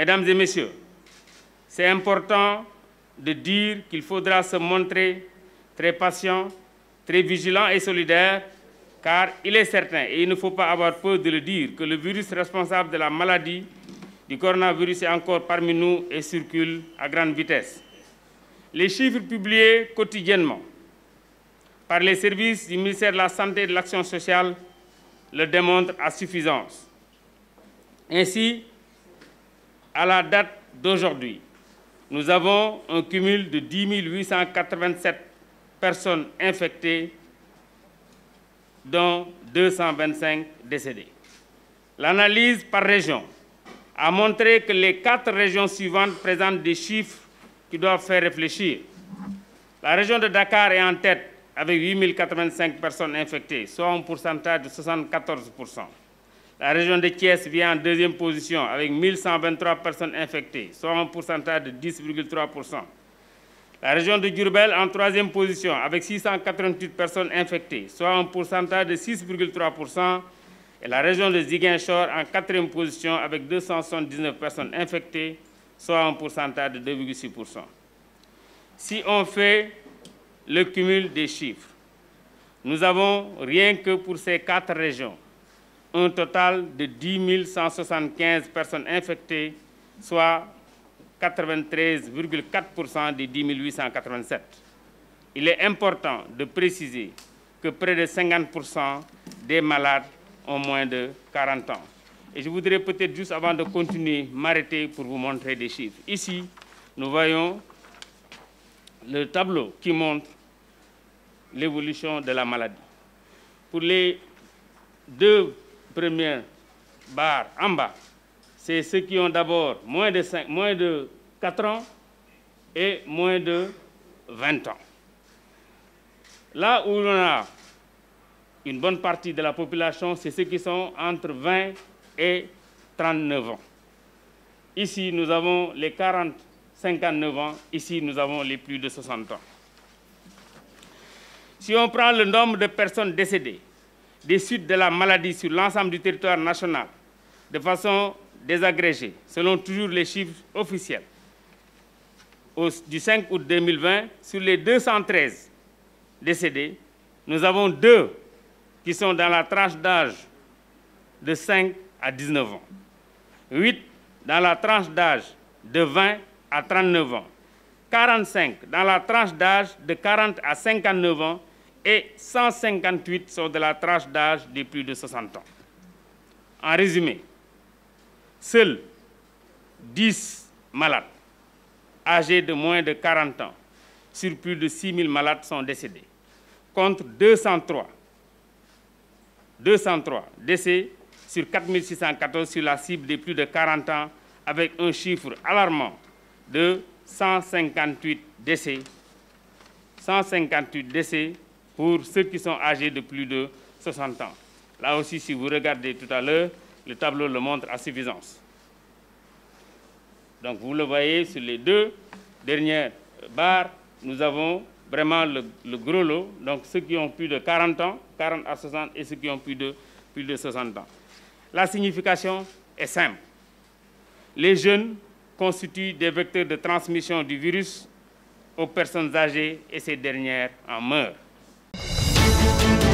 Mesdames et messieurs, c'est important de dire qu'il faudra se montrer très patient, très vigilant et solidaire, car il est certain, et il ne faut pas avoir peur de le dire, que le virus responsable de la maladie du coronavirus est encore parmi nous et circule à grande vitesse. Les chiffres publiés quotidiennement par les services du ministère de la Santé et de l'Action sociale le démontrent à suffisance. Ainsi, à la date d'aujourd'hui, nous avons un cumul de 10 887 personnes infectées, dont 225 décédés. L'analyse par région a montré que les quatre régions suivantes présentent des chiffres qui doivent faire réfléchir. La région de Dakar est en tête avec 8 085 personnes infectées, soit un pourcentage de 74 la région de Thiès vient en deuxième position avec 1123 personnes infectées, soit un pourcentage de 10,3%. La région de Durbel en troisième position avec 688 personnes infectées, soit un pourcentage de 6,3%. Et la région de Ziguinchor en quatrième position avec 279 personnes infectées, soit un pourcentage de 2,6%. Si on fait le cumul des chiffres, nous avons rien que pour ces quatre régions un total de 10 175 personnes infectées, soit 93,4% des 10 887. Il est important de préciser que près de 50% des malades ont moins de 40 ans. Et je voudrais peut-être juste avant de continuer m'arrêter pour vous montrer des chiffres. Ici, nous voyons le tableau qui montre l'évolution de la maladie. Pour les deux première barre en bas, c'est ceux qui ont d'abord moins de, moins de 4 ans et moins de 20 ans. Là où on a une bonne partie de la population, c'est ceux qui sont entre 20 et 39 ans. Ici, nous avons les 40-59 ans. Ici, nous avons les plus de 60 ans. Si on prend le nombre de personnes décédées, des suites de la maladie sur l'ensemble du territoire national de façon désagrégée, selon toujours les chiffres officiels. du 5 août 2020, sur les 213 décédés, nous avons deux qui sont dans la tranche d'âge de 5 à 19 ans, 8 dans la tranche d'âge de 20 à 39 ans, 45 dans la tranche d'âge de 40 à 59 ans et 158 sont de la tranche d'âge de plus de 60 ans. En résumé, seuls 10 malades âgés de moins de 40 ans sur plus de 6 000 malades sont décédés, contre 203, 203 décès sur 4 614 sur la cible des plus de 40 ans, avec un chiffre alarmant de 158 décès, 158 décès pour ceux qui sont âgés de plus de 60 ans. Là aussi, si vous regardez tout à l'heure, le tableau le montre à suffisance. Donc vous le voyez sur les deux dernières barres, nous avons vraiment le, gros lot, donc ceux qui ont plus de 40 ans, 40 à 60, et ceux qui ont plus de, plus de 60 ans. La signification est simple. Les jeunes constituent des vecteurs de transmission du virus aux personnes âgées et ces dernières en meurent. Thank you.